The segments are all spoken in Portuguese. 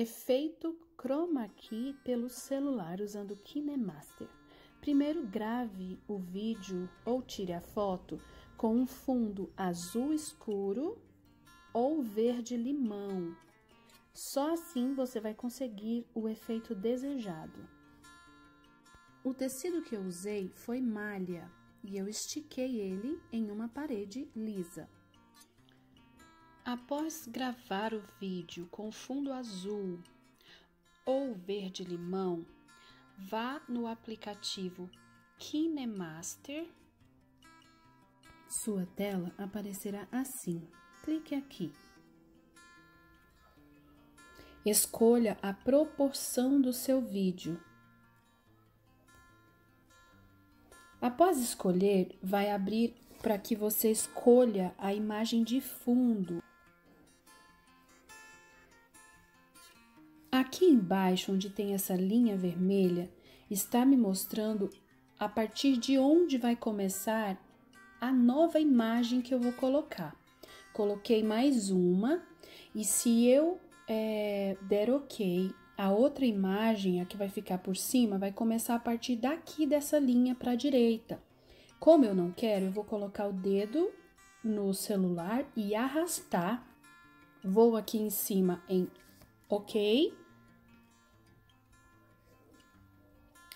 Efeito Chroma Key pelo celular usando KineMaster. Primeiro grave o vídeo ou tire a foto com um fundo azul escuro ou verde limão. Só assim você vai conseguir o efeito desejado. O tecido que eu usei foi malha e eu estiquei ele em uma parede lisa. Após gravar o vídeo com fundo azul ou verde limão, vá no aplicativo KineMaster. Sua tela aparecerá assim. Clique aqui. Escolha a proporção do seu vídeo. Após escolher, vai abrir para que você escolha a imagem de fundo. Aqui embaixo, onde tem essa linha vermelha, está me mostrando a partir de onde vai começar a nova imagem que eu vou colocar. Coloquei mais uma e se eu é, der ok, a outra imagem, a que vai ficar por cima, vai começar a partir daqui dessa linha para a direita. Como eu não quero, eu vou colocar o dedo no celular e arrastar. Vou aqui em cima em OK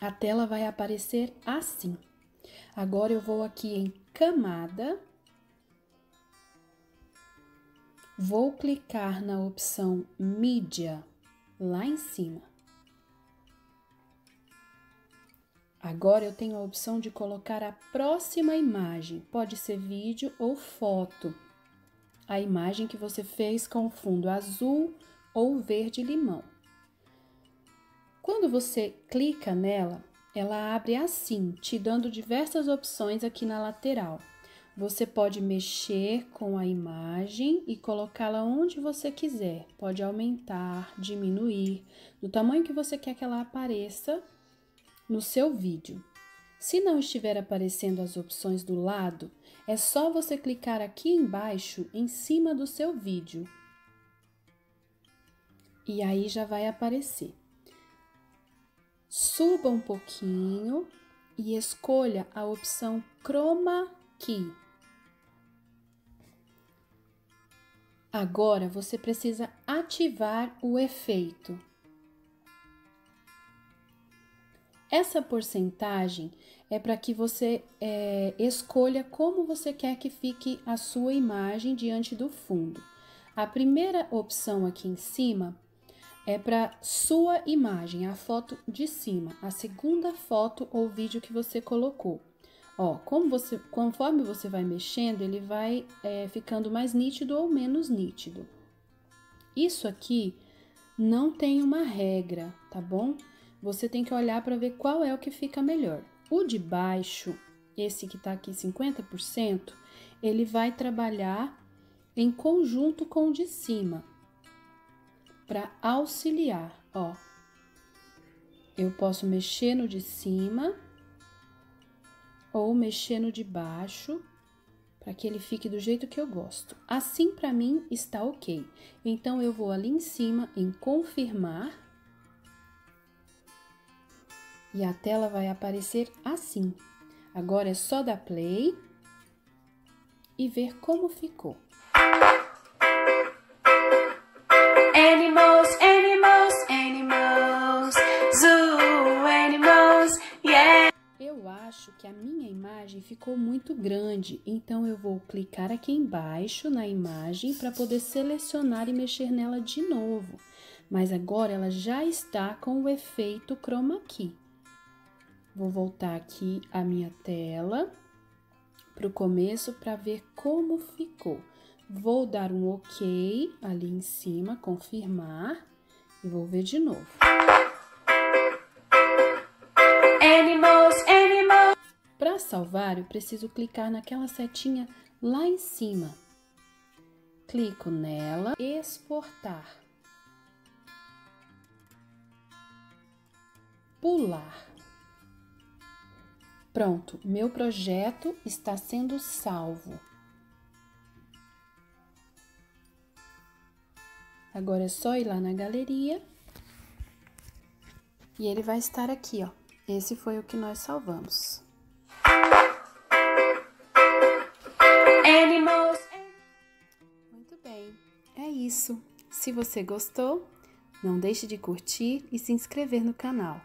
a tela vai aparecer assim. Agora eu vou aqui em camada, vou clicar na opção mídia lá em cima. Agora eu tenho a opção de colocar a próxima imagem, pode ser vídeo ou foto. A imagem que você fez com fundo azul ou verde limão. Quando você clica nela, ela abre assim, te dando diversas opções aqui na lateral. Você pode mexer com a imagem e colocá-la onde você quiser. Pode aumentar, diminuir, do tamanho que você quer que ela apareça no seu vídeo. Se não estiver aparecendo as opções do lado, é só você clicar aqui embaixo em cima do seu vídeo. E aí já vai aparecer suba um pouquinho e escolha a opção Chroma Key. Agora você precisa ativar o efeito. Essa porcentagem é para que você é, escolha como você quer que fique a sua imagem diante do fundo. A primeira opção aqui em cima é para sua imagem, a foto de cima, a segunda foto ou vídeo que você colocou. Ó, como você, conforme você vai mexendo, ele vai é, ficando mais nítido ou menos nítido. Isso aqui não tem uma regra, tá bom? Você tem que olhar para ver qual é o que fica melhor. O de baixo, esse que tá aqui 50%, ele vai trabalhar em conjunto com o de cima para auxiliar, ó. Eu posso mexer no de cima ou mexer no de baixo para que ele fique do jeito que eu gosto. Assim para mim está OK. Então eu vou ali em cima em confirmar e a tela vai aparecer assim. Agora é só dar play e ver como ficou. Acho que a minha imagem ficou muito grande, então eu vou clicar aqui embaixo na imagem para poder selecionar e mexer nela de novo. Mas agora ela já está com o efeito chroma key. Vou voltar aqui a minha tela para o começo para ver como ficou. Vou dar um OK ali em cima, confirmar e vou ver de novo. Salvar, eu preciso clicar naquela setinha lá em cima. Clico nela, exportar. Pular. Pronto, meu projeto está sendo salvo. Agora é só ir lá na galeria E ele vai estar aqui, ó. Esse foi o que nós salvamos. Isso. Se você gostou, não deixe de curtir e se inscrever no canal.